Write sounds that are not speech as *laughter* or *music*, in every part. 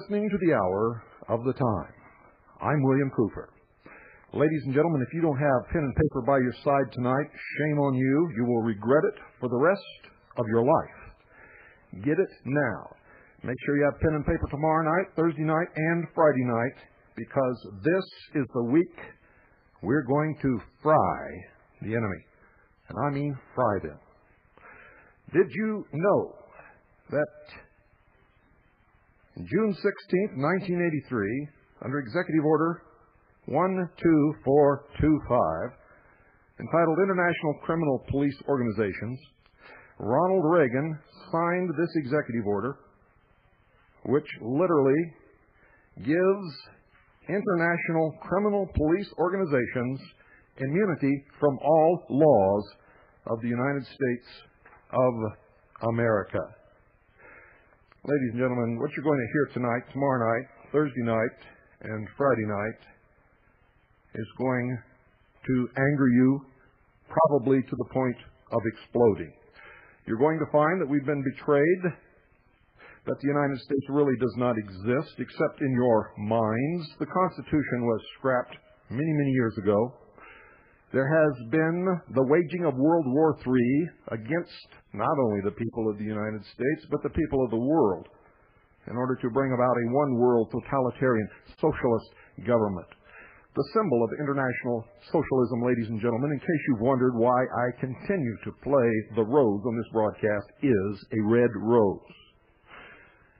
Listening to the hour of the time. I'm William Cooper. Ladies and gentlemen, if you don't have pen and paper by your side tonight, shame on you. You will regret it for the rest of your life. Get it now. Make sure you have pen and paper tomorrow night, Thursday night, and Friday night, because this is the week we're going to fry the enemy. And I mean fry them. Did you know that June 16, 1983, under Executive Order 12425, entitled International Criminal Police Organizations, Ronald Reagan signed this executive order, which literally gives international criminal police organizations immunity from all laws of the United States of America. Ladies and gentlemen, what you're going to hear tonight, tomorrow night, Thursday night, and Friday night is going to anger you probably to the point of exploding. You're going to find that we've been betrayed, that the United States really does not exist except in your minds. The Constitution was scrapped many, many years ago. There has been the waging of World War III against not only the people of the United States, but the people of the world in order to bring about a one world totalitarian socialist government. The symbol of international socialism, ladies and gentlemen, in case you've wondered why I continue to play the rose on this broadcast, is a red rose.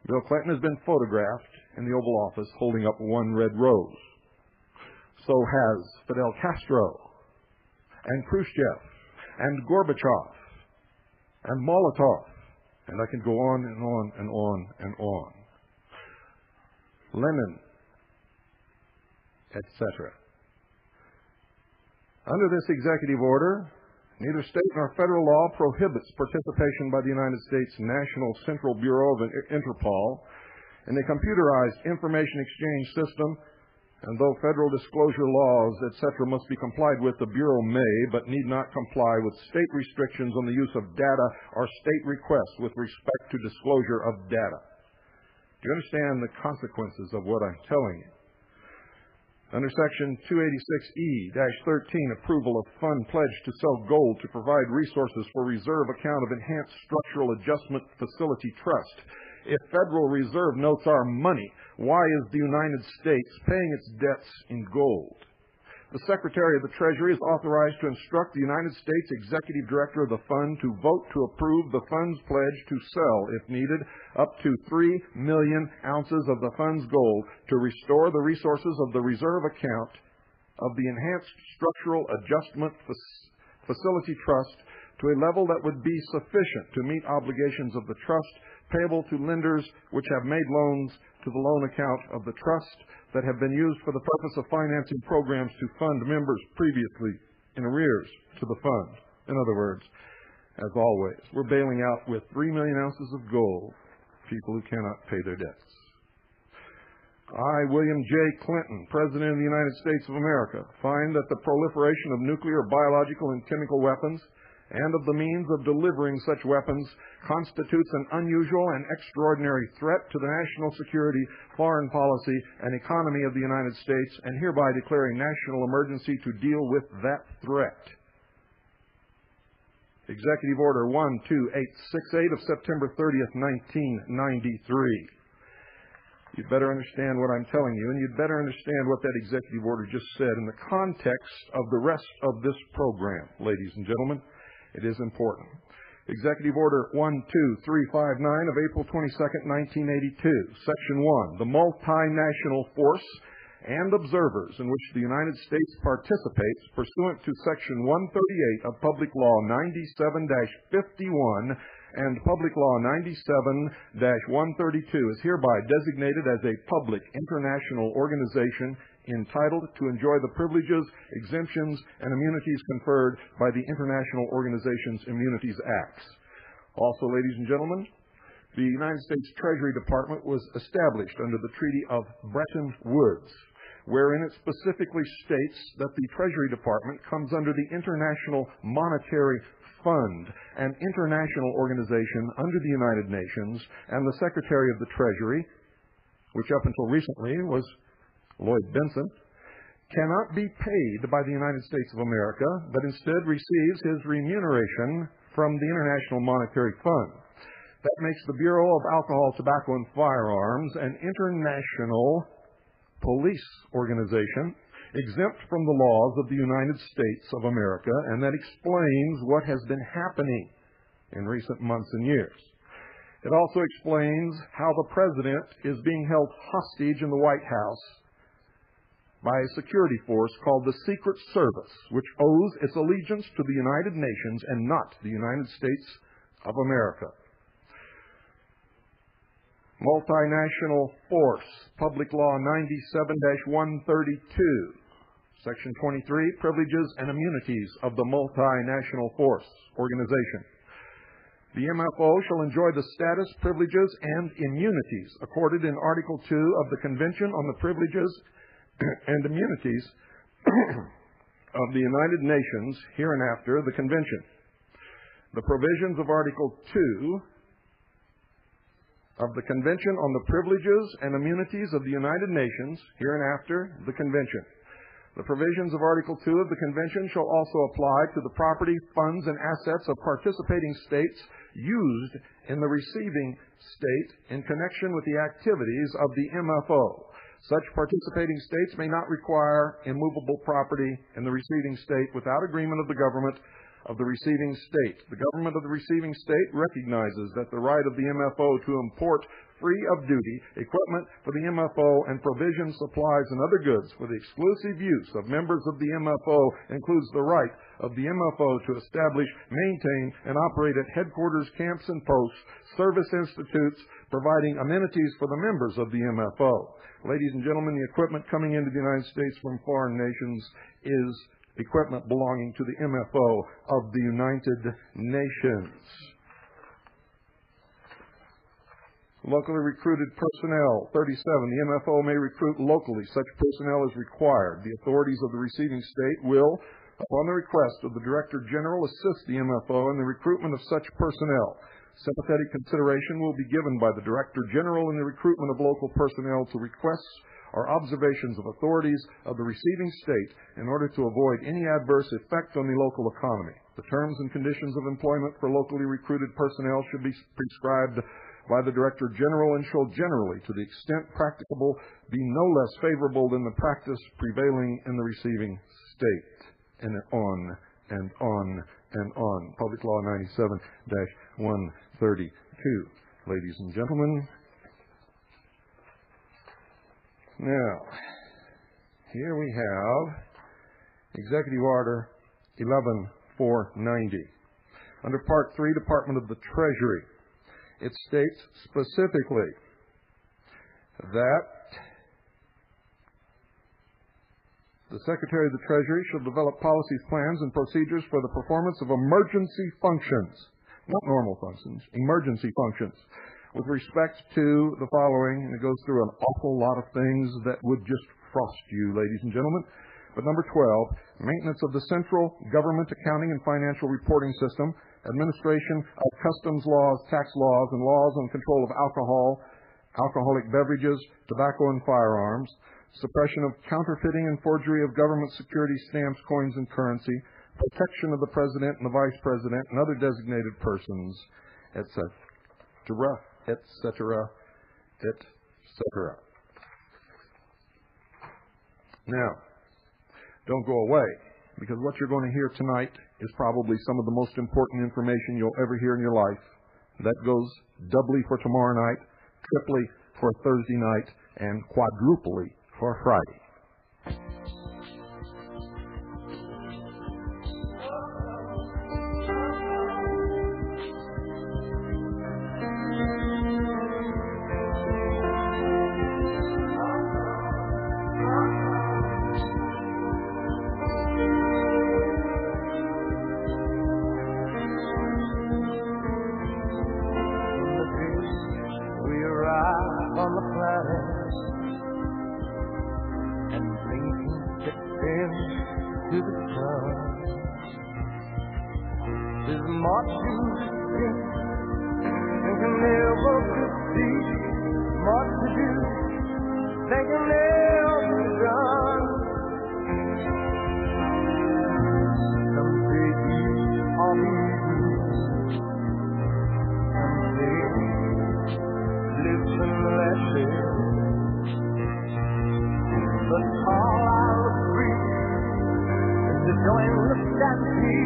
Bill Clinton has been photographed in the Oval Office holding up one red rose. So has Fidel Castro and Khrushchev and Gorbachev and Molotov. And I can go on and on and on and on. Lenin, etc. Under this executive order, neither state nor federal law prohibits participation by the United States National Central Bureau of Interpol in a computerized information exchange system and though federal disclosure laws, etc., must be complied with, the Bureau may, but need not comply with state restrictions on the use of data or state requests with respect to disclosure of data. Do you understand the consequences of what I'm telling you? Under Section 286E-13, approval of fund pledge to sell gold to provide resources for reserve account of Enhanced Structural Adjustment Facility Trust. If Federal Reserve notes are money, why is the United States paying its debts in gold? The Secretary of the Treasury is authorized to instruct the United States Executive Director of the Fund to vote to approve the Fund's pledge to sell, if needed, up to 3 million ounces of the Fund's gold to restore the resources of the reserve account of the Enhanced Structural Adjustment Facility Trust to a level that would be sufficient to meet obligations of the trust payable to lenders which have made loans to the loan account of the trust that have been used for the purpose of financing programs to fund members previously in arrears to the fund. In other words, as always, we're bailing out with 3 million ounces of gold people who cannot pay their debts. I, William J. Clinton, President of the United States of America, find that the proliferation of nuclear, biological, and chemical weapons and of the means of delivering such weapons constitutes an unusual and extraordinary threat to the national security, foreign policy, and economy of the United States, and hereby declaring national emergency to deal with that threat. Executive Order 12868 of September 30th, 1993. You'd better understand what I'm telling you, and you'd better understand what that executive order just said in the context of the rest of this program, ladies and gentlemen. It is important. Executive Order 12359 of April 22, 1982, Section 1. The multinational force and observers in which the United States participates pursuant to Section 138 of Public Law 97-51 and Public Law 97-132 is hereby designated as a public international organization entitled to enjoy the privileges, exemptions, and immunities conferred by the International Organizations Immunities Acts. Also, ladies and gentlemen, the United States Treasury Department was established under the Treaty of Bretton Woods, wherein it specifically states that the Treasury Department comes under the International Monetary Fund, an international organization under the United Nations, and the Secretary of the Treasury which up until recently was Lloyd Bentsen, cannot be paid by the United States of America, but instead receives his remuneration from the International Monetary Fund. That makes the Bureau of Alcohol, Tobacco, and Firearms an international police organization exempt from the laws of the United States of America, and that explains what has been happening in recent months and years. It also explains how the president is being held hostage in the White House by a security force called the Secret Service, which owes its allegiance to the United Nations and not the United States of America. Multinational Force, Public Law 97-132, Section 23, Privileges and Immunities of the Multinational Force Organization. The MFO shall enjoy the status, privileges, and immunities accorded in Article 2 of the Convention on the Privileges and Immunities *clears throat* of the United Nations, hereinafter the Convention. The provisions of Article 2 of the Convention on the Privileges and Immunities of the United Nations, hereinafter the Convention. The provisions of Article 2 of the Convention shall also apply to the property, funds, and assets of participating states used in the receiving state in connection with the activities of the MFO. Such participating states may not require immovable property in the receiving state without agreement of the government of the receiving state. The government of the receiving state recognizes that the right of the MFO to import free of duty equipment for the MFO and provision supplies and other goods for the exclusive use of members of the MFO includes the right of the MFO to establish, maintain, and operate at headquarters, camps, and posts, service institutes, providing amenities for the members of the MFO. Ladies and gentlemen, the equipment coming into the United States from foreign nations is equipment belonging to the MFO of the United Nations. Locally recruited personnel, 37. The MFO may recruit locally. Such personnel is required. The authorities of the receiving state will, upon the request of the Director General, assist the MFO in the recruitment of such personnel. Sympathetic consideration will be given by the Director General in the recruitment of local personnel to requests are observations of authorities of the receiving state in order to avoid any adverse effect on the local economy. The terms and conditions of employment for locally recruited personnel should be prescribed by the Director General and shall generally, to the extent practicable, be no less favorable than the practice prevailing in the receiving state. And on and on and on. Public Law 97-132. Ladies and gentlemen, now, here we have Executive Order 11490. Under Part 3, Department of the Treasury, it states specifically that the Secretary of the Treasury shall develop policies, plans, and procedures for the performance of emergency functions, not normal functions, emergency functions with respect to the following, and it goes through an awful lot of things that would just frost you, ladies and gentlemen. But number 12, maintenance of the central government accounting and financial reporting system, administration of customs laws, tax laws, and laws on control of alcohol, alcoholic beverages, tobacco, and firearms, suppression of counterfeiting and forgery of government security stamps, coins, and currency, protection of the president and the vice president and other designated persons, etc etc., etc. Now, don't go away, because what you're going to hear tonight is probably some of the most important information you'll ever hear in your life. That goes doubly for tomorrow night, triply for Thursday night, and quadruply for Friday. looked at me.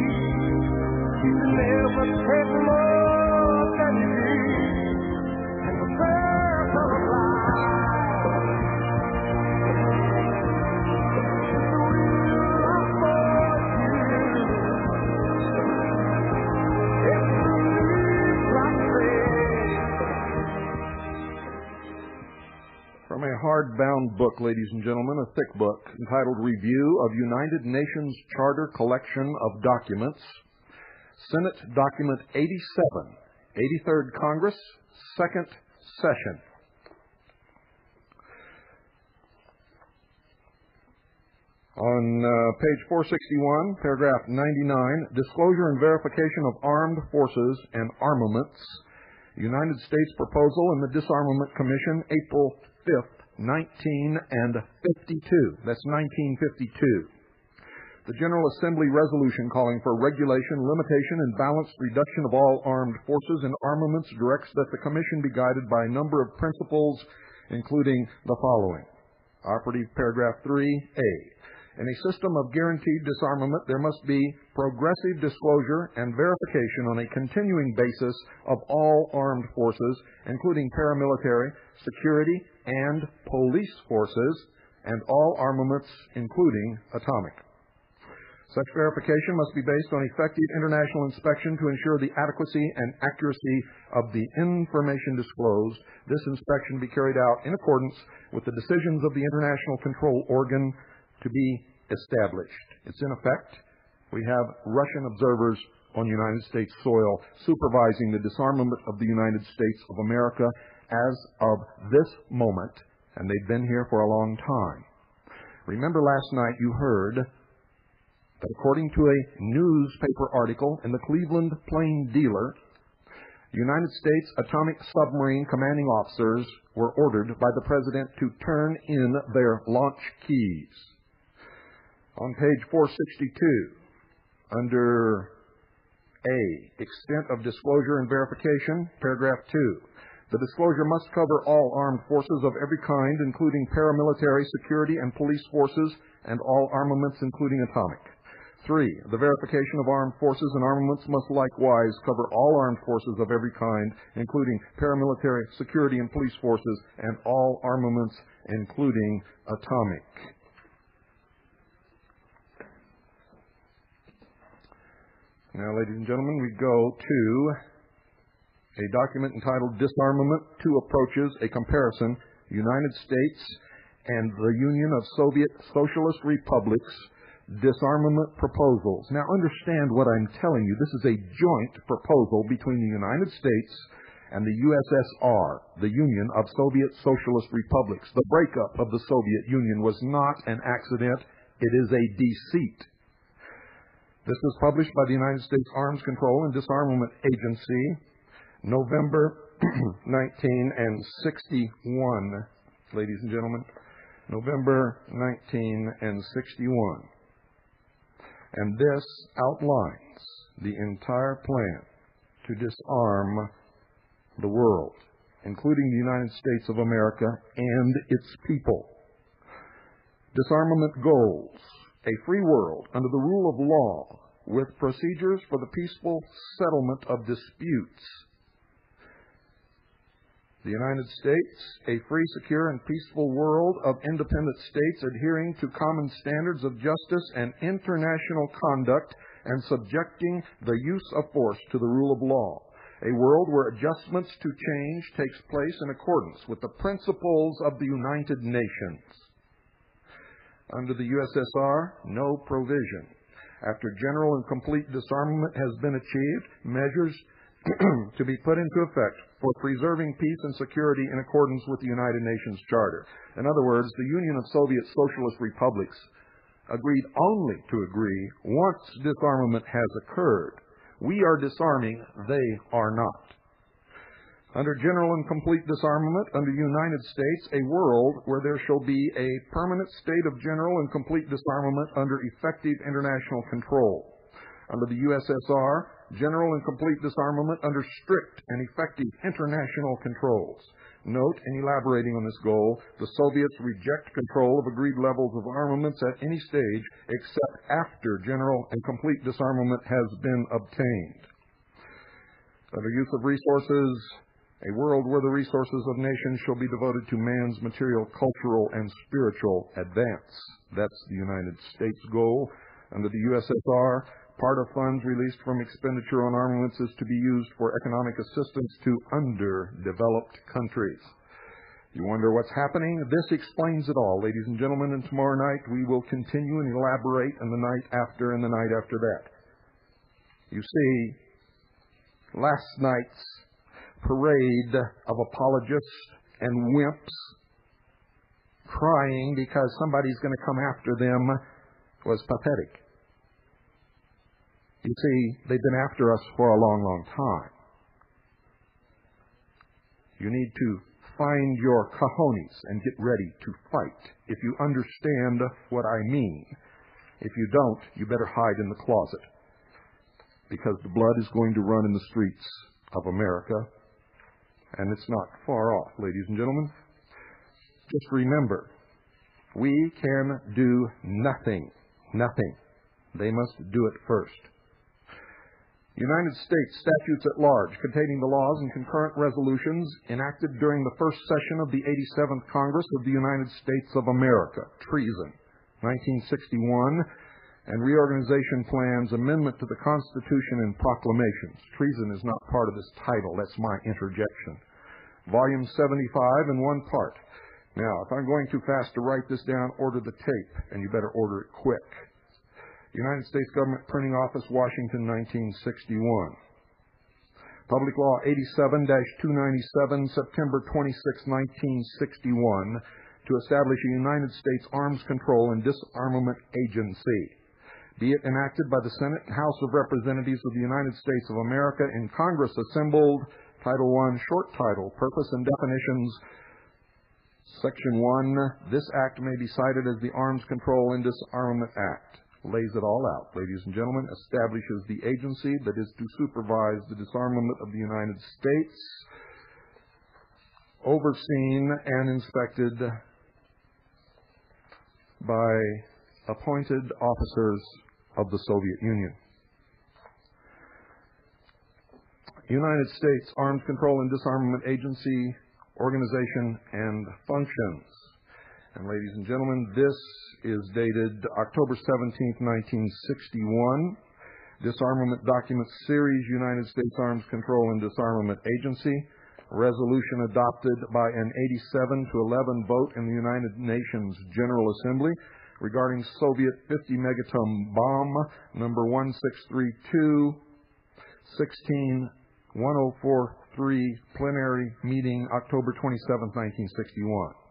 She never take more than me. Hardbound book, ladies and gentlemen, a thick book entitled Review of United Nations Charter Collection of Documents, Senate Document 87, 83rd Congress, Second Session. On uh, page 461, paragraph 99, Disclosure and Verification of Armed Forces and Armaments, United States Proposal in the Disarmament Commission, April 5th, 19 and 52. That's 1952. The General Assembly resolution calling for regulation, limitation, and balanced reduction of all armed forces and armaments directs that the Commission be guided by a number of principles, including the following. Operative paragraph 3A. In a system of guaranteed disarmament, there must be progressive disclosure and verification on a continuing basis of all armed forces, including paramilitary, security, and police forces, and all armaments, including atomic. Such verification must be based on effective international inspection to ensure the adequacy and accuracy of the information disclosed. This inspection be carried out in accordance with the decisions of the International Control Organ to be established. It's in effect, we have Russian observers on United States soil supervising the disarmament of the United States of America as of this moment, and they've been here for a long time. Remember last night you heard that according to a newspaper article in the Cleveland Plain Dealer, United States atomic submarine commanding officers were ordered by the President to turn in their launch keys. On page 462, under A, extent of disclosure and verification, paragraph 2. The disclosure must cover all armed forces of every kind, including paramilitary, security, and police forces, and all armaments, including atomic. Three, the verification of armed forces and armaments must likewise cover all armed forces of every kind, including paramilitary, security, and police forces, and all armaments, including atomic. Now, ladies and gentlemen, we go to a document entitled Disarmament, Two Approaches, a Comparison, United States and the Union of Soviet Socialist Republics Disarmament Proposals. Now understand what I'm telling you. This is a joint proposal between the United States and the USSR, the Union of Soviet Socialist Republics. The breakup of the Soviet Union was not an accident, it is a deceit. This was published by the United States Arms Control and Disarmament Agency November *clears throat* 1961, ladies and gentlemen. November 1961. And this outlines the entire plan to disarm the world, including the United States of America and its people. Disarmament goals a free world under the rule of law with procedures for the peaceful settlement of disputes the United States, a free, secure, and peaceful world of independent states adhering to common standards of justice and international conduct and subjecting the use of force to the rule of law. A world where adjustments to change takes place in accordance with the principles of the United Nations. Under the USSR, no provision. After general and complete disarmament has been achieved, measures *clears throat* to be put into effect for preserving peace and security in accordance with the United Nations Charter. In other words, the Union of Soviet Socialist Republics agreed only to agree once disarmament has occurred. We are disarming, they are not. Under general and complete disarmament, under United States, a world where there shall be a permanent state of general and complete disarmament under effective international control. Under the USSR, general and complete disarmament under strict and effective international controls. Note, in elaborating on this goal, the Soviets reject control of agreed levels of armaments at any stage except after general and complete disarmament has been obtained. Better use of resources, a world where the resources of nations shall be devoted to man's material, cultural, and spiritual advance. That's the United States goal. Under the USSR, part of funds released from expenditure on armaments is to be used for economic assistance to underdeveloped countries. You wonder what's happening? This explains it all, ladies and gentlemen, and tomorrow night we will continue and elaborate, and the night after and the night after that. You see, last night's parade of apologists and wimps crying because somebody's going to come after them was pathetic. You see, they've been after us for a long, long time. You need to find your cojones and get ready to fight if you understand what I mean. If you don't, you better hide in the closet because the blood is going to run in the streets of America, and it's not far off, ladies and gentlemen. Just remember, we can do nothing. Nothing. They must do it first. United States statutes at large containing the laws and concurrent resolutions enacted during the first session of the 87th Congress of the United States of America. Treason. 1961 and reorganization plans, amendment to the Constitution and proclamations. Treason is not part of this title. That's my interjection. Volume 75 in one part. Now, if I'm going too fast to write this down, order the tape, and you better order it quick. United States Government Printing Office, Washington, 1961. Public Law 87-297, September 26, 1961, to establish a United States Arms Control and Disarmament Agency. Be it enacted by the Senate and House of Representatives of the United States of America in Congress assembled, Title I, short title, Purpose and Definitions, Section 1, this act may be cited as the Arms Control and Disarmament Act. Lays it all out, ladies and gentlemen, establishes the agency that is to supervise the disarmament of the United States, overseen and inspected by appointed officers of the Soviet Union. United States Arms Control and Disarmament Agency organization and functions. And ladies and gentlemen, this is dated October 17, 1961. Disarmament Document Series, United States Arms Control and Disarmament Agency. Resolution adopted by an 87 to 11 vote in the United Nations General Assembly regarding Soviet 50 megaton bomb number 1632 16 1043 plenary meeting October 27, 1961.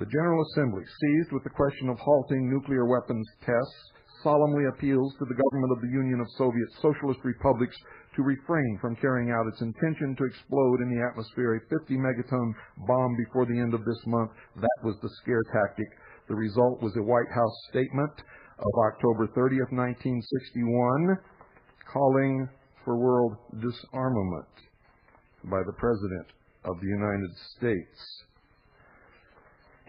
The General Assembly, seized with the question of halting nuclear weapons tests, solemnly appeals to the government of the Union of Soviet Socialist Republics to refrain from carrying out its intention to explode in the atmosphere a 50 megaton bomb before the end of this month. That was the scare tactic. The result was a White House statement of October 30th, 1961, calling for world disarmament by the President of the United States.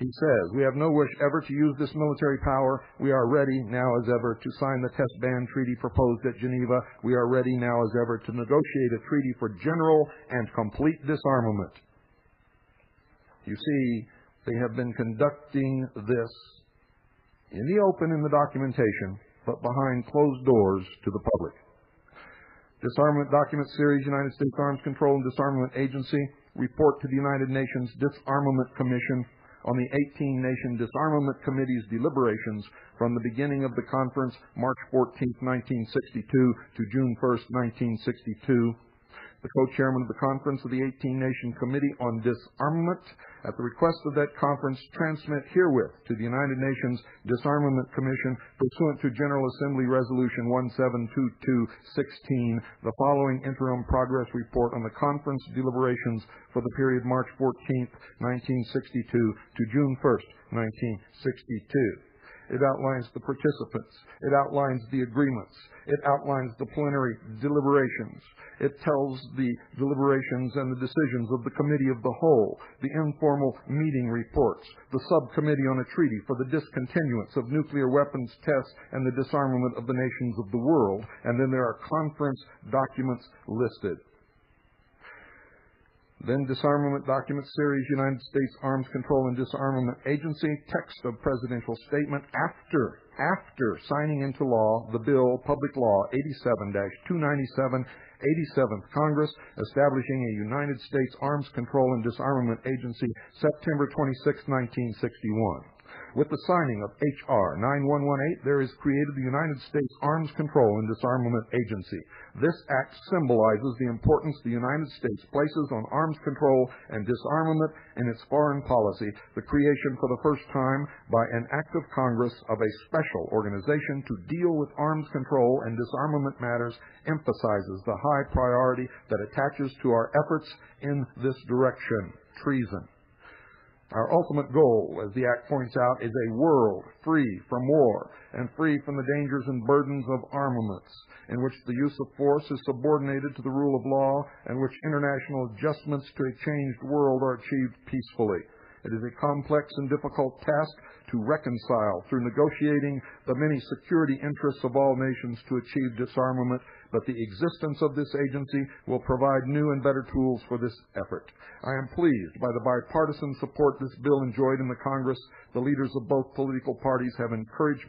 He says, We have no wish ever to use this military power. We are ready now as ever to sign the test ban treaty proposed at Geneva. We are ready now as ever to negotiate a treaty for general and complete disarmament. You see, they have been conducting this in the open in the documentation, but behind closed doors to the public. Disarmament Document Series, United States Arms Control and Disarmament Agency, report to the United Nations Disarmament Commission on the 18 Nation Disarmament Committee's deliberations from the beginning of the conference, March 14, 1962 to June 1, 1962 the co-chairman of the conference of the 18-nation Committee on Disarmament, at the request of that conference, transmit herewith to the United Nations Disarmament Commission, pursuant to General Assembly Resolution 172216, the following interim progress report on the conference deliberations for the period March 14, 1962 to June 1, 1962. It outlines the participants. It outlines the agreements. It outlines the plenary deliberations. It tells the deliberations and the decisions of the committee of the whole, the informal meeting reports, the subcommittee on a treaty for the discontinuance of nuclear weapons tests and the disarmament of the nations of the world. And then there are conference documents listed. Then Disarmament Document Series, United States Arms Control and Disarmament Agency, text of presidential statement after, after signing into law the bill, Public Law 87-297, 87th Congress, establishing a United States Arms Control and Disarmament Agency, September 26, 1961. With the signing of H.R. 9118, there is created the United States Arms Control and Disarmament Agency. This act symbolizes the importance the United States places on arms control and disarmament in its foreign policy, the creation for the first time by an act of Congress of a special organization to deal with arms control and disarmament matters emphasizes the high priority that attaches to our efforts in this direction treason. Our ultimate goal, as the Act points out, is a world free from war and free from the dangers and burdens of armaments, in which the use of force is subordinated to the rule of law and which international adjustments to a changed world are achieved peacefully. It is a complex and difficult task to reconcile through negotiating the many security interests of all nations to achieve disarmament but the existence of this agency will provide new and better tools for this effort. I am pleased by the bipartisan support this bill enjoyed in the Congress. The leaders of both political parties have encouraged,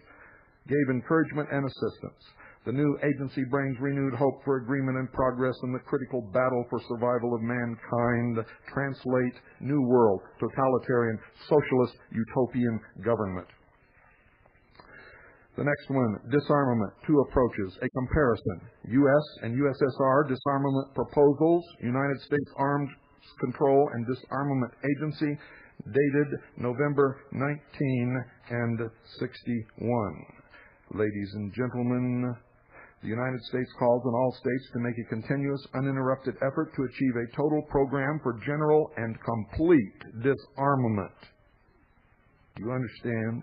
gave encouragement and assistance. The new agency brings renewed hope for agreement and progress in the critical battle for survival of mankind. Translate New World, Totalitarian, Socialist, Utopian Government. The next one, disarmament, two approaches, a comparison. U.S. and USSR disarmament proposals, United States Armed Control and Disarmament Agency, dated November 19 and 61. Ladies and gentlemen, the United States calls on all states to make a continuous, uninterrupted effort to achieve a total program for general and complete disarmament. Do you understand?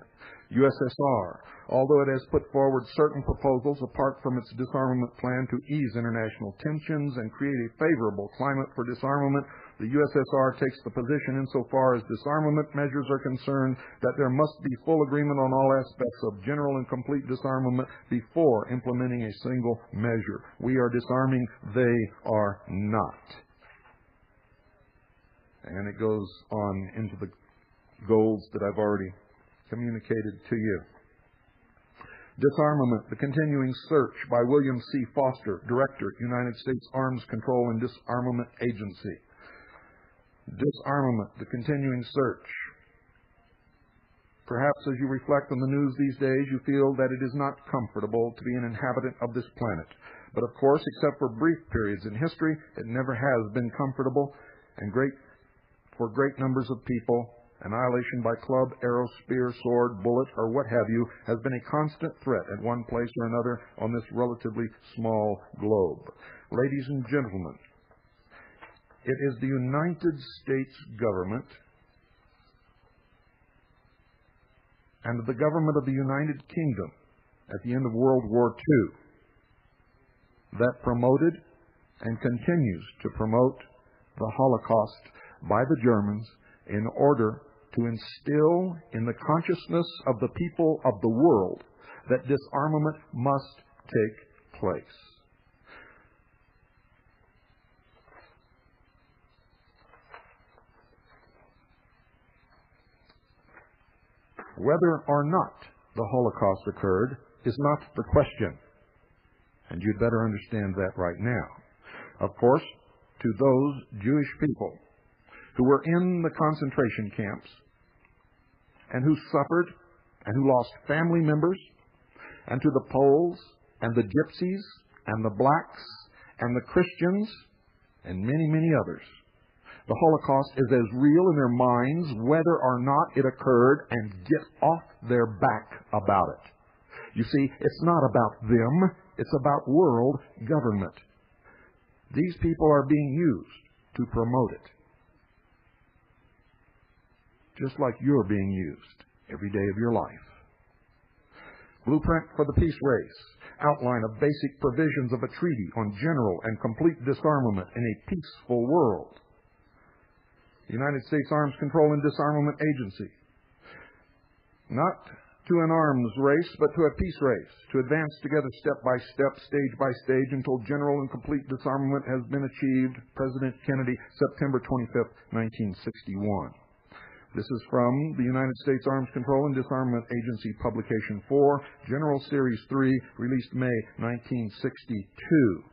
USSR, although it has put forward certain proposals apart from its disarmament plan to ease international tensions and create a favorable climate for disarmament, the USSR takes the position insofar as disarmament measures are concerned that there must be full agreement on all aspects of general and complete disarmament before implementing a single measure. We are disarming, they are not. And it goes on into the goals that I've already communicated to you. Disarmament, the continuing search by William C. Foster, Director, United States Arms Control and Disarmament Agency. Disarmament, the continuing search. Perhaps as you reflect on the news these days, you feel that it is not comfortable to be an inhabitant of this planet. But of course, except for brief periods in history, it never has been comfortable, and great for great numbers of people, Annihilation by club, arrow, spear, sword, bullet, or what have you has been a constant threat at one place or another on this relatively small globe. Ladies and gentlemen, it is the United States government and the government of the United Kingdom at the end of World War II that promoted and continues to promote the Holocaust by the Germans in order to instill in the consciousness of the people of the world that disarmament must take place. Whether or not the Holocaust occurred is not the question. And you'd better understand that right now. Of course, to those Jewish people who were in the concentration camps and who suffered and who lost family members, and to the Poles and the Gypsies and the blacks and the Christians and many, many others. The Holocaust is as real in their minds whether or not it occurred and get off their back about it. You see, it's not about them, it's about world government. These people are being used to promote it just like you're being used every day of your life. Blueprint for the Peace Race, outline of basic provisions of a treaty on general and complete disarmament in a peaceful world. The United States Arms Control and Disarmament Agency, not to an arms race, but to a peace race, to advance together step by step, stage by stage, until general and complete disarmament has been achieved. President Kennedy, September 25, 1961. This is from the United States Arms Control and Disarmament Agency Publication 4, General Series 3, released May 1962.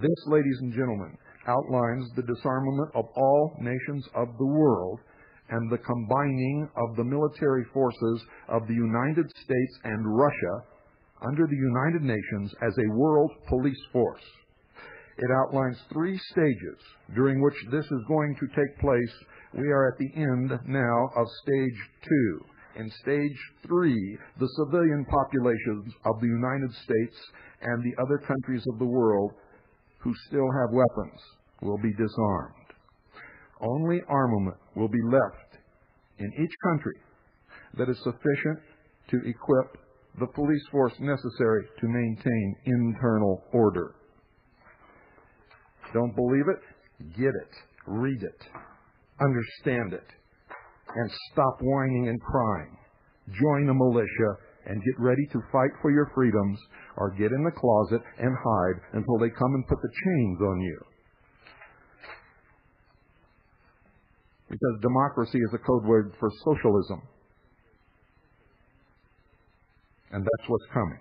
This, ladies and gentlemen, outlines the disarmament of all nations of the world and the combining of the military forces of the United States and Russia under the United Nations as a world police force. It outlines three stages during which this is going to take place. We are at the end now of stage two. In stage three, the civilian populations of the United States and the other countries of the world who still have weapons will be disarmed. Only armament will be left in each country that is sufficient to equip the police force necessary to maintain internal order. Don't believe it? Get it. Read it. Understand it. And stop whining and crying. Join a militia and get ready to fight for your freedoms or get in the closet and hide until they come and put the chains on you. because democracy is a code word for socialism. And that's what's coming.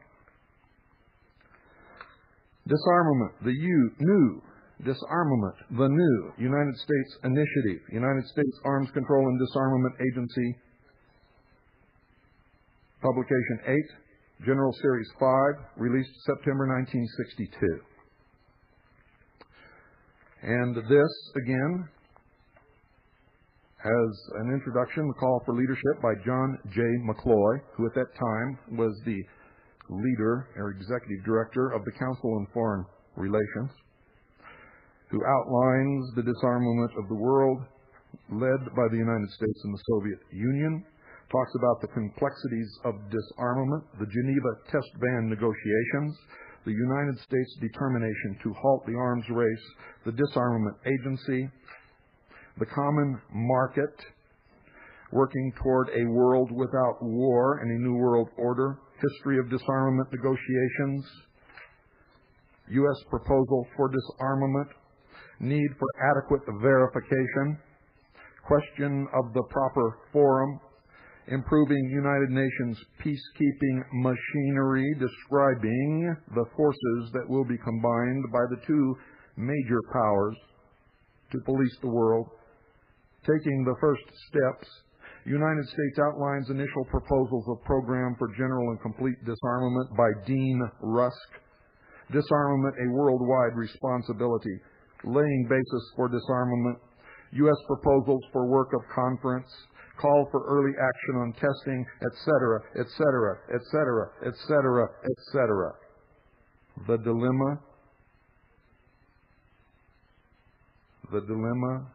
Disarmament, the new. Disarmament, the new. United States Initiative, United States Arms Control and Disarmament Agency, Publication 8, General Series 5, released September 1962. And this, again, as an introduction, the call for leadership by John J. McCloy, who at that time was the leader or executive director of the Council on Foreign Relations, who outlines the disarmament of the world led by the United States and the Soviet Union, talks about the complexities of disarmament, the Geneva test ban negotiations, the United States' determination to halt the arms race, the disarmament agency, the common market, working toward a world without war and a new world order, history of disarmament negotiations, U.S. proposal for disarmament, need for adequate verification, question of the proper forum, improving United Nations peacekeeping machinery, describing the forces that will be combined by the two major powers to police the world, taking the first steps, United States outlines initial proposals of program for general and complete disarmament by Dean Rusk. Disarmament a worldwide responsibility. Laying basis for disarmament. U.S. proposals for work of conference. Call for early action on testing, etc., etc., etc., etc., etc. The dilemma. The dilemma.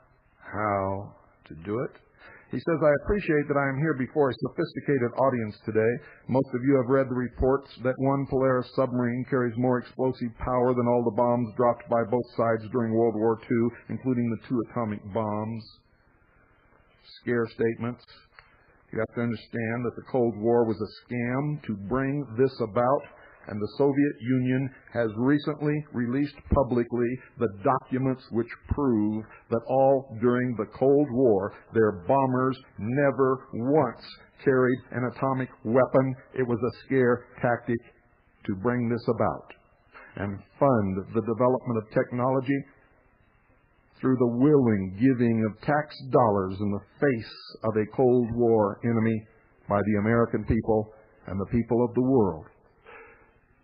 How to do it. He says, I appreciate that I am here before a sophisticated audience today. Most of you have read the reports that one Polaris submarine carries more explosive power than all the bombs dropped by both sides during World War II, including the two atomic bombs. Scare statements. You have to understand that the Cold War was a scam to bring this about and the Soviet Union has recently released publicly the documents which prove that all during the Cold War, their bombers never once carried an atomic weapon. It was a scare tactic to bring this about and fund the development of technology through the willing giving of tax dollars in the face of a Cold War enemy by the American people and the people of the world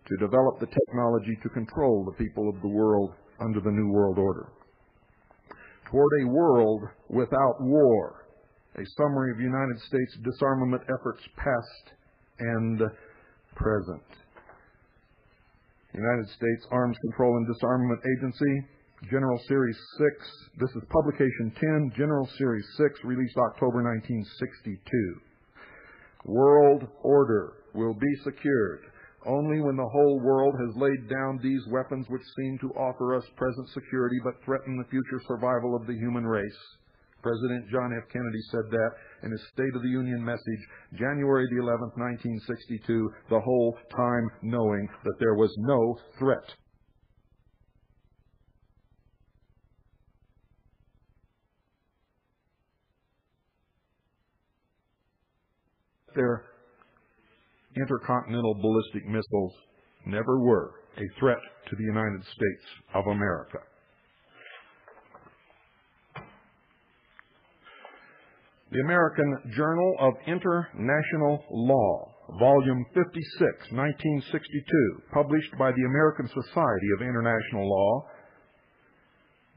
to develop the technology to control the people of the world under the New World Order. Toward a world without war, a summary of United States disarmament efforts past and present. United States Arms Control and Disarmament Agency, General Series 6. This is Publication 10, General Series 6, released October 1962. World Order will be secured only when the whole world has laid down these weapons which seem to offer us present security but threaten the future survival of the human race. President John F. Kennedy said that in his State of the Union message, January the 11th, 1962, the whole time knowing that there was no threat. Their intercontinental ballistic missiles never were a threat to the United States of America. The American Journal of International Law, Volume 56, 1962, published by the American Society of International Law,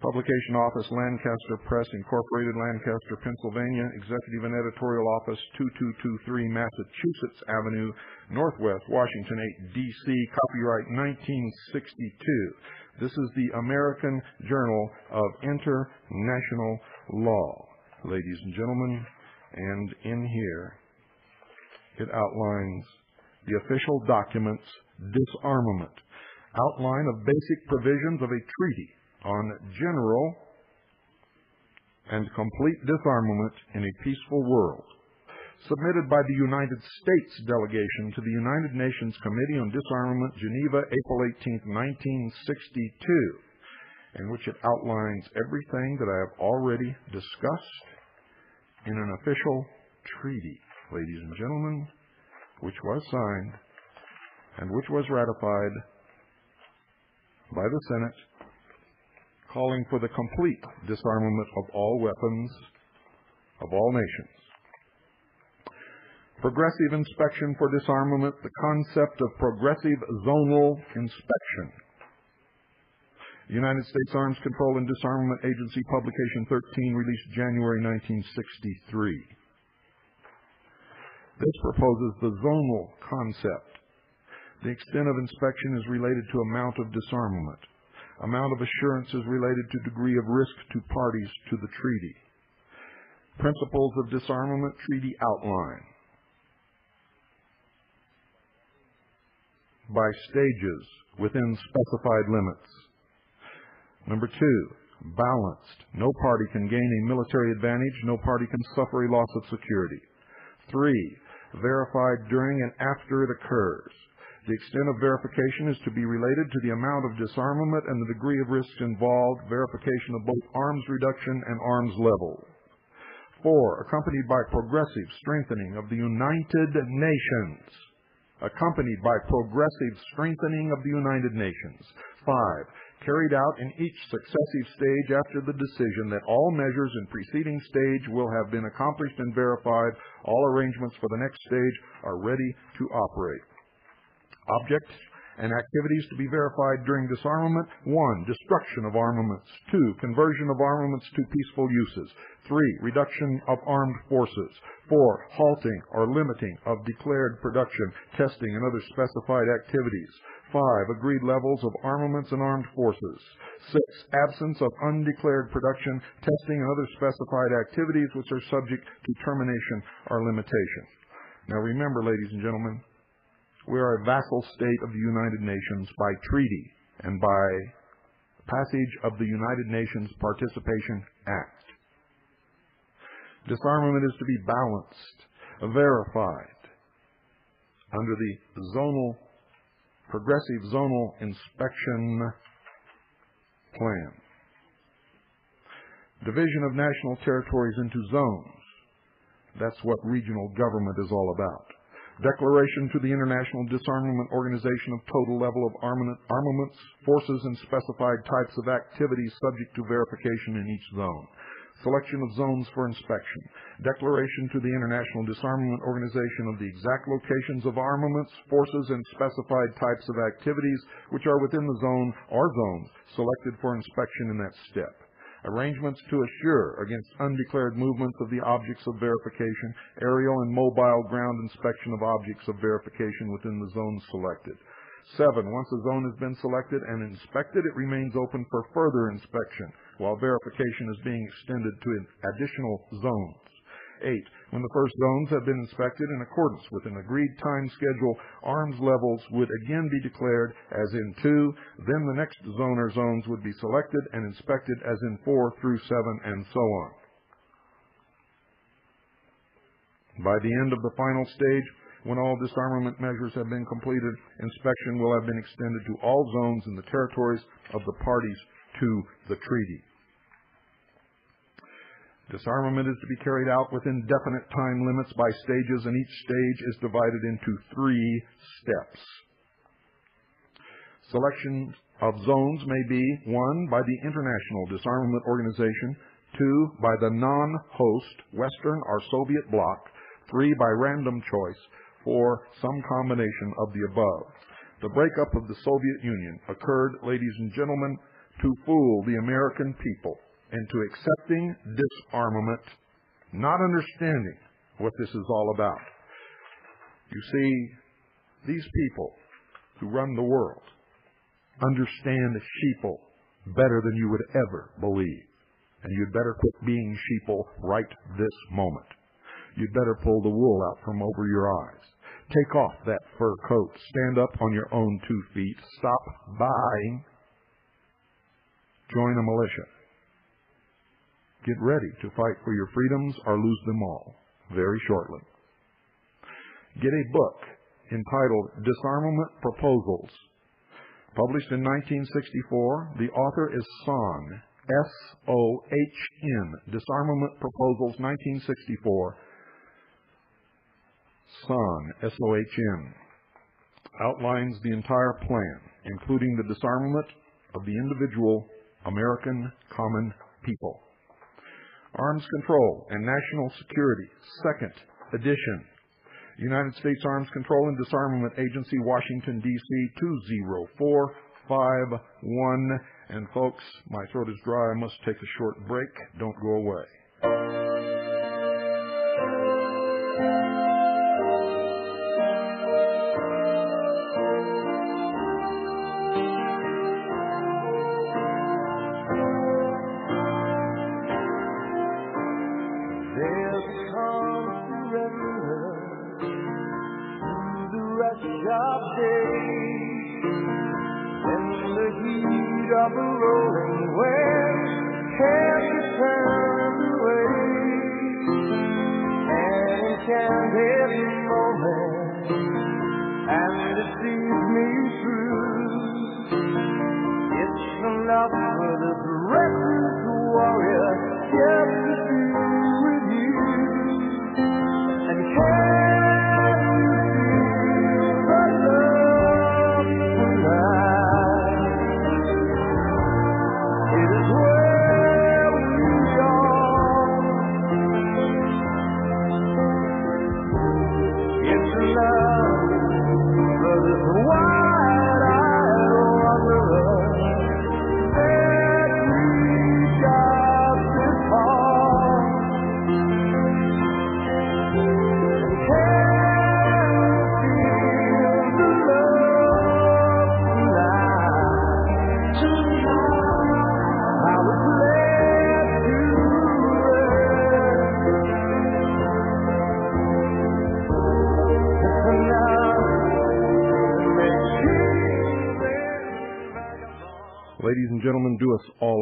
Publication Office, Lancaster Press, Incorporated, Lancaster, Pennsylvania. Executive and Editorial Office, 2223 Massachusetts Avenue, Northwest, Washington 8, D.C. Copyright 1962. This is the American Journal of International Law, ladies and gentlemen. And in here, it outlines the official documents disarmament, outline of basic provisions of a treaty on general and complete disarmament in a peaceful world, submitted by the United States delegation to the United Nations Committee on Disarmament, Geneva, April 18, 1962, in which it outlines everything that I have already discussed in an official treaty, ladies and gentlemen, which was signed and which was ratified by the Senate calling for the complete disarmament of all weapons of all nations. Progressive inspection for disarmament, the concept of progressive zonal inspection. United States Arms Control and Disarmament Agency, Publication 13, released January 1963. This proposes the zonal concept. The extent of inspection is related to amount of disarmament amount of assurance is related to degree of risk to parties to the treaty. Principles of disarmament treaty outline. By stages within specified limits. Number two, balanced. No party can gain a military advantage. No party can suffer a loss of security. Three, verified during and after it occurs. The extent of verification is to be related to the amount of disarmament and the degree of risks involved, verification of both arms reduction and arms level. Four, accompanied by progressive strengthening of the United Nations. Accompanied by progressive strengthening of the United Nations. Five, carried out in each successive stage after the decision that all measures in preceding stage will have been accomplished and verified. All arrangements for the next stage are ready to operate. Objects and activities to be verified during disarmament. One, destruction of armaments. Two, conversion of armaments to peaceful uses. Three, reduction of armed forces. Four, halting or limiting of declared production, testing, and other specified activities. Five, agreed levels of armaments and armed forces. Six, absence of undeclared production, testing, and other specified activities which are subject to termination or limitation. Now remember, ladies and gentlemen, we are a vassal state of the United Nations by treaty and by passage of the United Nations Participation Act. Disarmament is to be balanced, verified under the zonal, progressive zonal inspection plan. Division of national territories into zones. That's what regional government is all about. Declaration to the International Disarmament Organization of total level of armaments, forces, and specified types of activities subject to verification in each zone. Selection of zones for inspection. Declaration to the International Disarmament Organization of the exact locations of armaments, forces, and specified types of activities which are within the zone or zones selected for inspection in that step arrangements to assure against undeclared movements of the objects of verification, aerial and mobile ground inspection of objects of verification within the zone selected. Seven, once a zone has been selected and inspected, it remains open for further inspection while verification is being extended to additional zones. 8. When the first zones have been inspected in accordance with an agreed time schedule, arms levels would again be declared as in 2. Then the next zone or zones would be selected and inspected as in 4 through 7 and so on. By the end of the final stage, when all disarmament measures have been completed, inspection will have been extended to all zones in the territories of the parties to the treaty. Disarmament is to be carried out within definite time limits by stages, and each stage is divided into three steps. Selection of zones may be 1. by the International Disarmament Organization, 2. by the non-host Western or Soviet bloc, 3. by random choice, or some combination of the above. The breakup of the Soviet Union occurred, ladies and gentlemen, to fool the American people into accepting disarmament, not understanding what this is all about. You see, these people who run the world understand sheeple better than you would ever believe. And you'd better quit being sheeple right this moment. You'd better pull the wool out from over your eyes. Take off that fur coat. Stand up on your own two feet. Stop buying. Join a militia. Get ready to fight for your freedoms or lose them all very shortly. Get a book entitled Disarmament Proposals. Published in 1964, the author is Sohn, S-O-H-N, Disarmament Proposals 1964, Sohn, S-O-H-N, outlines the entire plan, including the disarmament of the individual American common people. Arms Control and National Security, second edition. United States Arms Control and Disarmament Agency, Washington, D.C. 20451. And folks, my throat is dry. I must take a short break. Don't go away.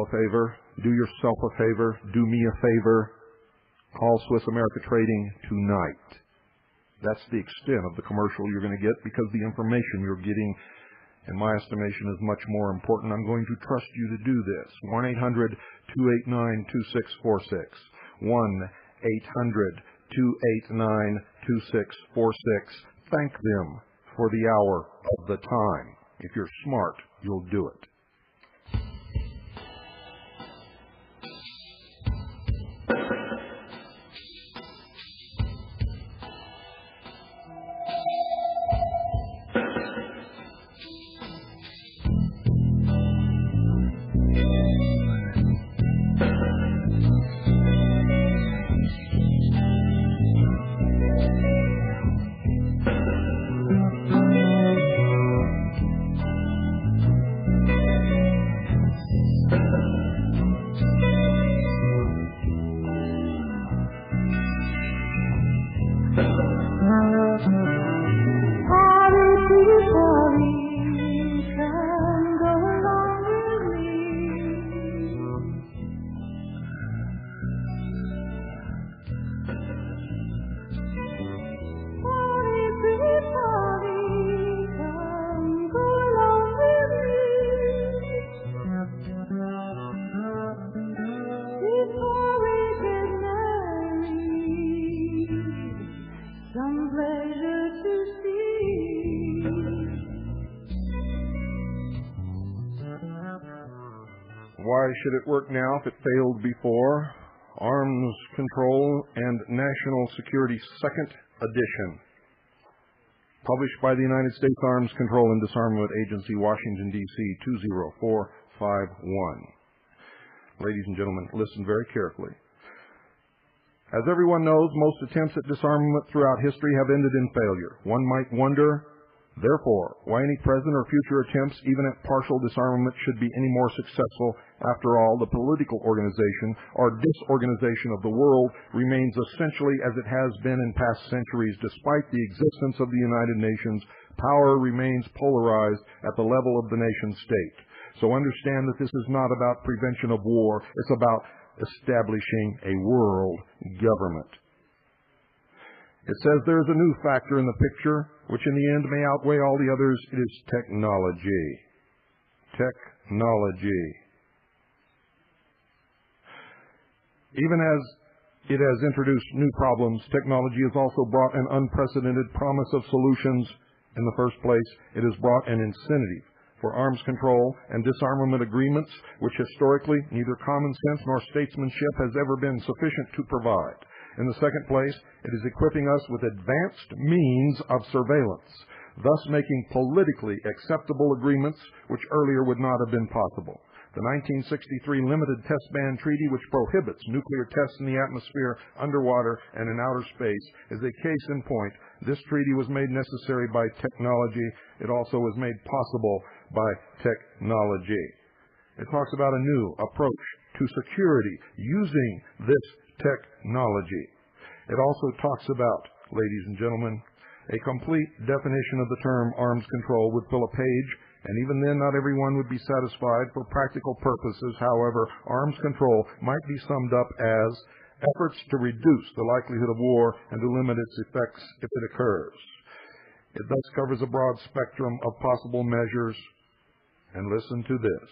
Favor, do yourself a favor, do me a favor, call Swiss America Trading tonight. That's the extent of the commercial you're going to get because the information you're getting, in my estimation, is much more important. I'm going to trust you to do this. 1 800 289 2646. 1 800 289 2646. Thank them for the hour of the time. If you're smart, you'll do it. Work now if it failed before? Arms Control and National Security Second Edition. Published by the United States Arms Control and Disarmament Agency, Washington, D.C. 20451. Ladies and gentlemen, listen very carefully. As everyone knows, most attempts at disarmament throughout history have ended in failure. One might wonder Therefore, why any present or future attempts, even at partial disarmament, should be any more successful? After all, the political organization or disorganization of the world remains essentially as it has been in past centuries. Despite the existence of the United Nations, power remains polarized at the level of the nation state. So understand that this is not about prevention of war, it's about establishing a world government. It says there's a new factor in the picture, which in the end may outweigh all the others. It is technology. Technology. Even as it has introduced new problems, technology has also brought an unprecedented promise of solutions. In the first place, it has brought an incentive for arms control and disarmament agreements, which historically neither common sense nor statesmanship has ever been sufficient to provide. In the second place, it is equipping us with advanced means of surveillance, thus making politically acceptable agreements which earlier would not have been possible. The 1963 Limited Test Ban Treaty, which prohibits nuclear tests in the atmosphere, underwater, and in outer space, is a case in point. This treaty was made necessary by technology. It also was made possible by technology. It talks about a new approach to security using this technology. It also talks about, ladies and gentlemen, a complete definition of the term arms control would fill a page, and even then not everyone would be satisfied for practical purposes. However, arms control might be summed up as efforts to reduce the likelihood of war and to limit its effects if it occurs. It thus covers a broad spectrum of possible measures. And listen to this.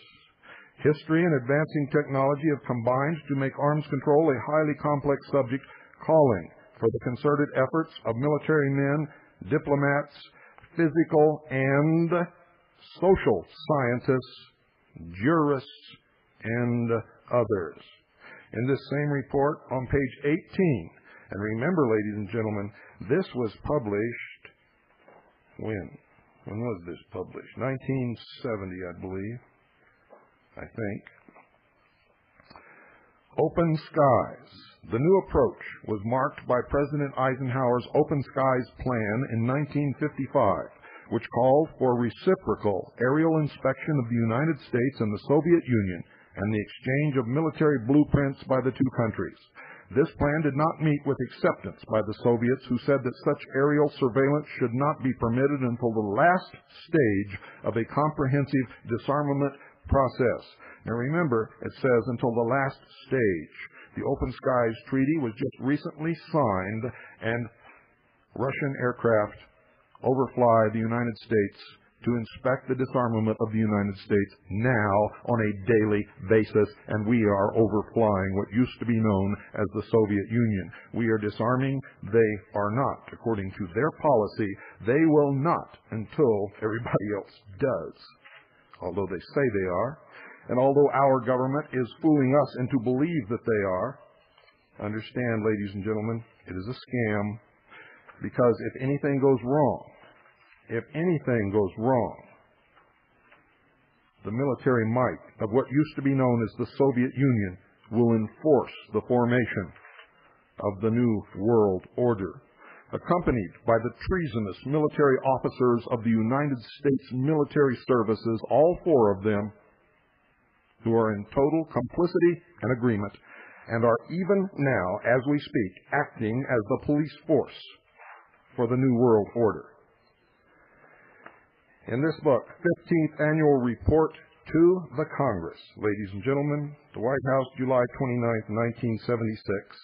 History and advancing technology have combined to make arms control a highly complex subject, calling for the concerted efforts of military men, diplomats, physical and social scientists, jurists, and others. In this same report on page 18, and remember, ladies and gentlemen, this was published when? When was this published? 1970, I believe. I think. Open Skies. The new approach was marked by President Eisenhower's Open Skies Plan in 1955, which called for reciprocal aerial inspection of the United States and the Soviet Union and the exchange of military blueprints by the two countries. This plan did not meet with acceptance by the Soviets, who said that such aerial surveillance should not be permitted until the last stage of a comprehensive disarmament process. Now remember, it says until the last stage. The Open Skies Treaty was just recently signed, and Russian aircraft overfly the United States to inspect the disarmament of the United States now on a daily basis, and we are overflying what used to be known as the Soviet Union. We are disarming, they are not. According to their policy, they will not until everybody else does although they say they are, and although our government is fooling us into believe that they are, understand, ladies and gentlemen, it is a scam because if anything goes wrong, if anything goes wrong, the military might of what used to be known as the Soviet Union will enforce the formation of the new world order accompanied by the treasonous military officers of the United States military services, all four of them, who are in total complicity and agreement, and are even now, as we speak, acting as the police force for the New World Order. In this book, 15th Annual Report to the Congress, ladies and gentlemen, the White House, July 29, 1976,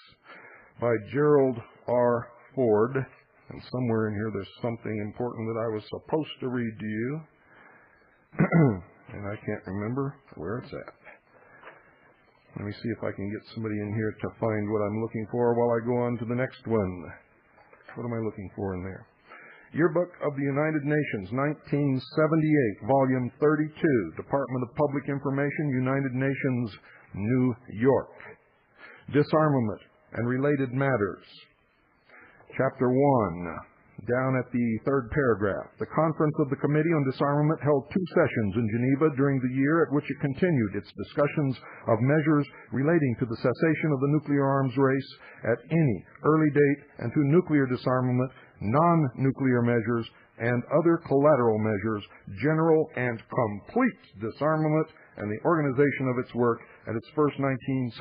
by Gerald R. Ford, and somewhere in here there's something important that I was supposed to read to you, *clears throat* and I can't remember where it's at. Let me see if I can get somebody in here to find what I'm looking for while I go on to the next one. What am I looking for in there? Yearbook of the United Nations, 1978, Volume 32, Department of Public Information, United Nations New York. Disarmament and related matters. Chapter 1 down at the third paragraph. The conference of the Committee on Disarmament held two sessions in Geneva during the year at which it continued its discussions of measures relating to the cessation of the nuclear arms race at any early date and to nuclear disarmament, non-nuclear measures, and other collateral measures, general and complete disarmament, and the organization of its work at its first 1978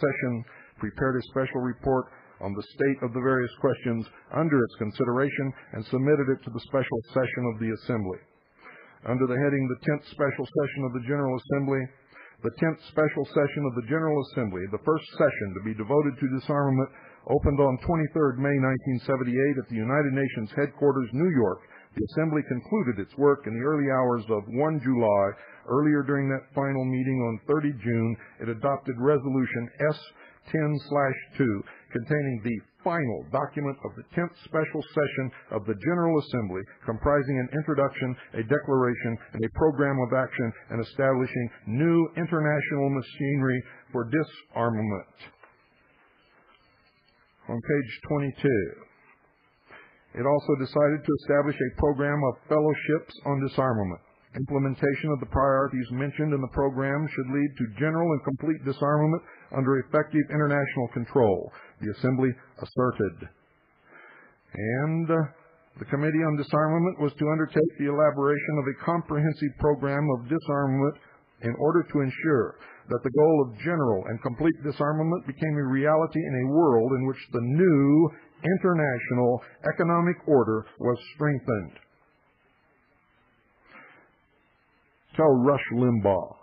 session prepared a special report on the state of the various questions under its consideration and submitted it to the special session of the Assembly. Under the heading The 10th Special Session of the General Assembly, the 10th Special Session of the General Assembly, the first session to be devoted to disarmament, opened on 23 May 1978 at the United Nations headquarters, New York. The Assembly concluded its work in the early hours of 1 July. Earlier during that final meeting on 30 June, it adopted Resolution S 10/2 containing the final document of the 10th special session of the General Assembly, comprising an introduction, a declaration, and a program of action, and establishing new international machinery for disarmament. On page 22, it also decided to establish a program of fellowships on disarmament. Implementation of the priorities mentioned in the program should lead to general and complete disarmament under effective international control, the Assembly asserted. And uh, the Committee on Disarmament was to undertake the elaboration of a comprehensive program of disarmament in order to ensure that the goal of general and complete disarmament became a reality in a world in which the new international economic order was strengthened. Tell Rush Limbaugh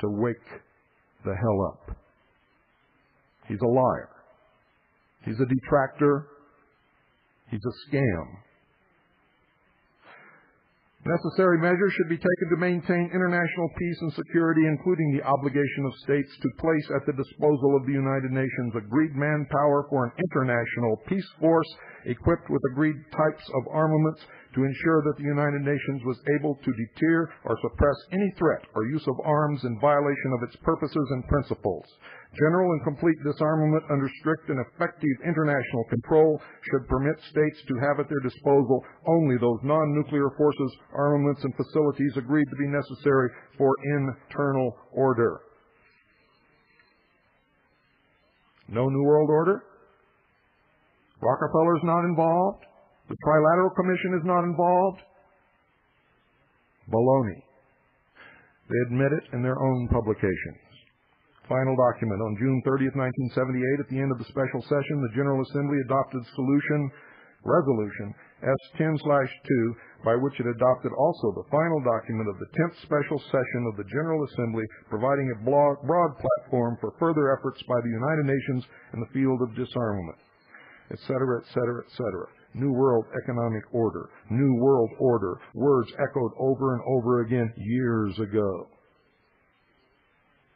to wake the hell up. He's a liar. He's a detractor. He's a scam. Necessary measures should be taken to maintain international peace and security, including the obligation of states to place at the disposal of the United Nations agreed manpower for an international peace force equipped with agreed types of armaments to ensure that the United Nations was able to deter or suppress any threat or use of arms in violation of its purposes and principles. General and complete disarmament under strict and effective international control should permit states to have at their disposal only those non-nuclear forces, armaments, and facilities agreed to be necessary for internal order. No New World Order? Rockefeller's not involved? The Trilateral Commission is not involved? Baloney. They admit it in their own publications. Final document. On June 30, 1978, at the end of the special session, the General Assembly adopted solution resolution S10/2 by which it adopted also the final document of the 10th special session of the General Assembly providing a broad platform for further efforts by the United Nations in the field of disarmament, etc., etc., etc. New World Economic Order, New World Order, words echoed over and over again years ago.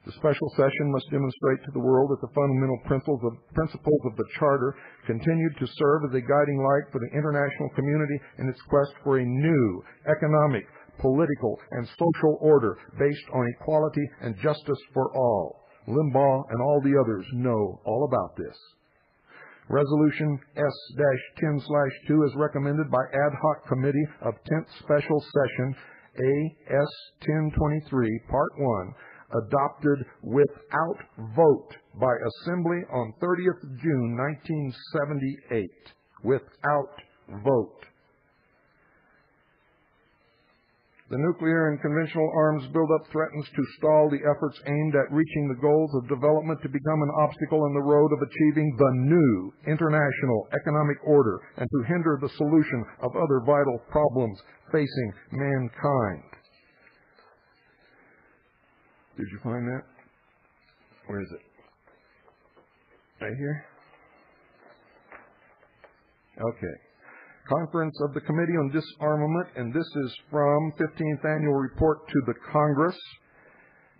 The special session must demonstrate to the world that the fundamental principles of, principles of the Charter continued to serve as a guiding light for the international community in its quest for a new economic, political, and social order based on equality and justice for all. Limbaugh and all the others know all about this. Resolution S-10-2 is recommended by Ad Hoc Committee of 10th Special Session AS-1023, Part 1, adopted without vote by Assembly on 30th June 1978. Without vote. The nuclear and conventional arms buildup threatens to stall the efforts aimed at reaching the goals of development to become an obstacle in the road of achieving the new international economic order and to hinder the solution of other vital problems facing mankind. Did you find that? Where is it? Right here? Okay. Conference of the Committee on Disarmament, and this is from 15th Annual Report to the Congress.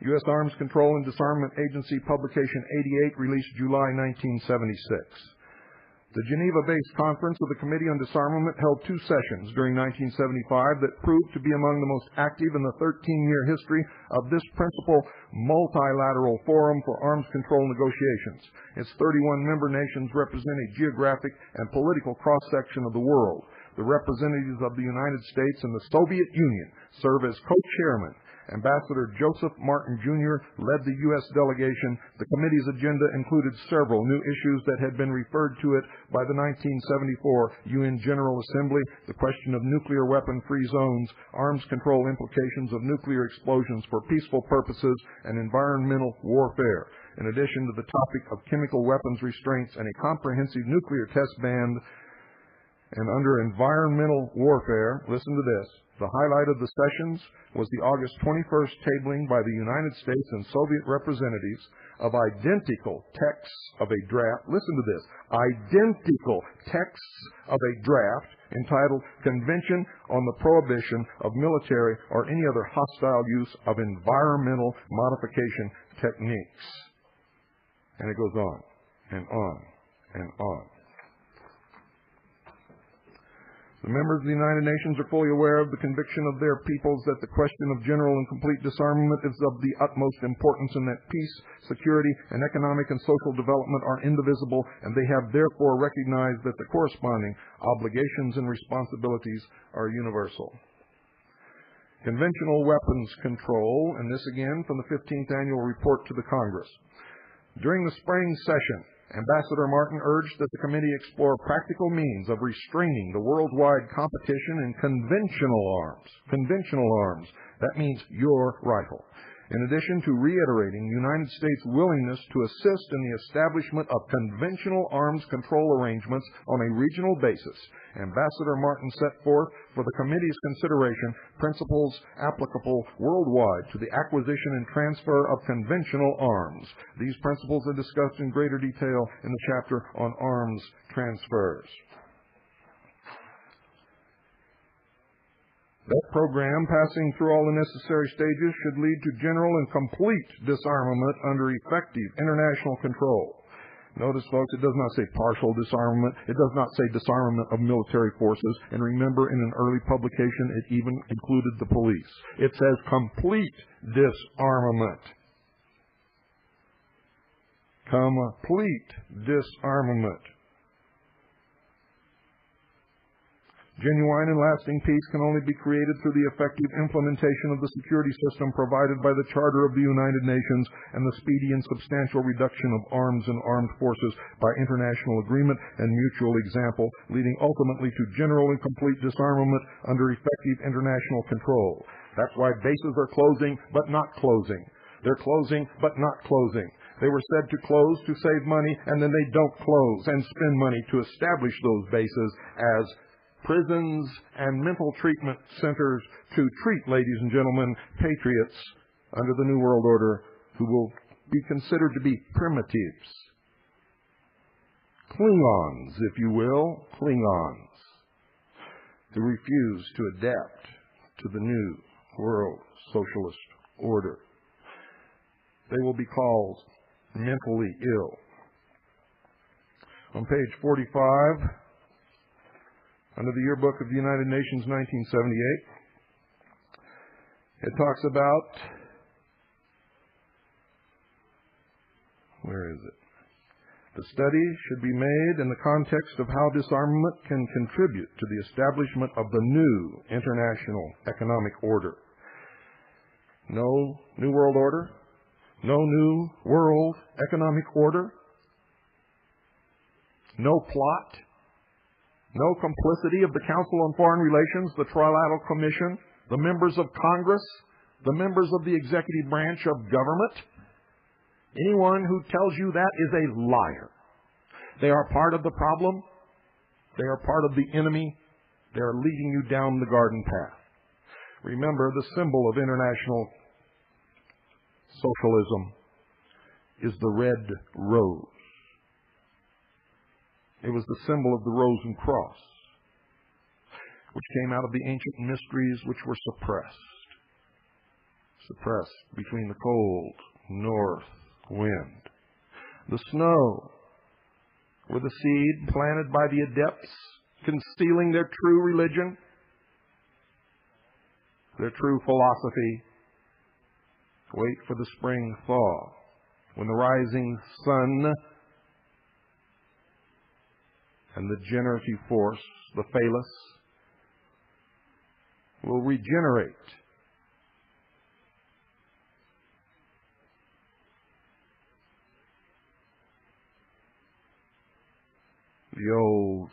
U.S. Arms Control and Disarmament Agency, publication 88, released July 1976. The Geneva-based conference of the Committee on Disarmament held two sessions during 1975 that proved to be among the most active in the 13-year history of this principal multilateral forum for arms control negotiations. Its 31 member nations represent a geographic and political cross-section of the world. The representatives of the United States and the Soviet Union serve as co-chairmen Ambassador Joseph Martin Jr. led the U.S. delegation. The committee's agenda included several new issues that had been referred to it by the 1974 UN General Assembly, the question of nuclear weapon-free zones, arms control implications of nuclear explosions for peaceful purposes, and environmental warfare. In addition to the topic of chemical weapons restraints and a comprehensive nuclear test ban, and under environmental warfare, listen to this, the highlight of the sessions was the August 21st tabling by the United States and Soviet representatives of identical texts of a draft. Listen to this. Identical texts of a draft entitled Convention on the Prohibition of Military or Any Other Hostile Use of Environmental Modification Techniques. And it goes on and on and on. The members of the United Nations are fully aware of the conviction of their peoples that the question of general and complete disarmament is of the utmost importance and that peace, security, and economic and social development are indivisible, and they have therefore recognized that the corresponding obligations and responsibilities are universal. Conventional weapons control, and this again from the 15th annual report to the Congress. During the spring session, Ambassador Martin urged that the committee explore practical means of restraining the worldwide competition in conventional arms. Conventional arms. That means your rifle in addition to reiterating United States' willingness to assist in the establishment of conventional arms control arrangements on a regional basis, Ambassador Martin set forth for the committee's consideration principles applicable worldwide to the acquisition and transfer of conventional arms. These principles are discussed in greater detail in the chapter on arms transfers. That program, passing through all the necessary stages, should lead to general and complete disarmament under effective international control. Notice, folks, it does not say partial disarmament. It does not say disarmament of military forces. And remember, in an early publication, it even included the police. It says complete disarmament. Complete disarmament. Genuine and lasting peace can only be created through the effective implementation of the security system provided by the Charter of the United Nations and the speedy and substantial reduction of arms and armed forces by international agreement and mutual example, leading ultimately to general and complete disarmament under effective international control. That's why bases are closing, but not closing. They're closing, but not closing. They were said to close to save money, and then they don't close and spend money to establish those bases as prisons, and mental treatment centers to treat, ladies and gentlemen, patriots under the New World Order who will be considered to be primitives. Klingons, if you will, Klingons, who refuse to adapt to the new world socialist order. They will be called mentally ill. On page 45, under the Yearbook of the United Nations 1978. It talks about, where is it? The study should be made in the context of how disarmament can contribute to the establishment of the new international economic order. No new world order, no new world economic order, no plot, no complicity of the Council on Foreign Relations, the Trilateral Commission, the members of Congress, the members of the executive branch of government. Anyone who tells you that is a liar. They are part of the problem. They are part of the enemy. They are leading you down the garden path. Remember, the symbol of international socialism is the red rose. It was the symbol of the rose and cross, which came out of the ancient mysteries which were suppressed. Suppressed between the cold north wind. The snow with a seed planted by the adepts, concealing their true religion, their true philosophy. Wait for the spring thaw, when the rising sun and the generative force, the phallus, will regenerate the old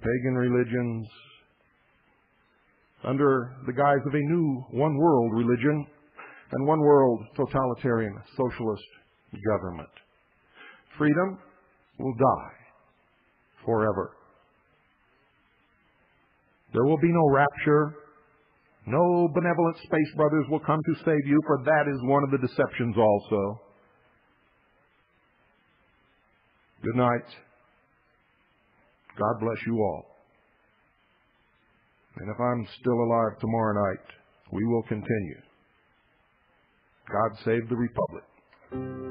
pagan religions under the guise of a new one world religion and one world totalitarian socialist government. Freedom will die forever. There will be no rapture. No benevolent space brothers will come to save you, for that is one of the deceptions also. Good night. God bless you all. And if I'm still alive tomorrow night, we will continue. God save the Republic.